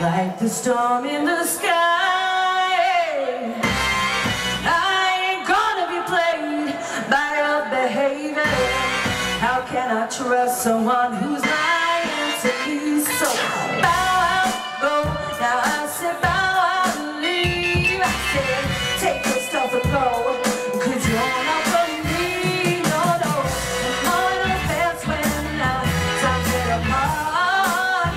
Like the storm in the sky. I ain't gonna be played by your behavior. How can I trust someone who's lying to me? So bow out, go. Now I said bow out, leave. I said take your stuff and go. You're not from me, no, no. I'm on a fence when now times get apart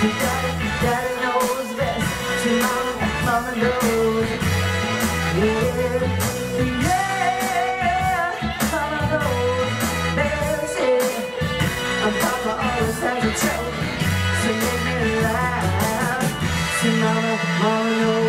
Daddy, daddy knows best. To mama, mama knows. Yeah, yeah. Mama knows best. And papa always has a joke to make me laugh. To mama, mama knows.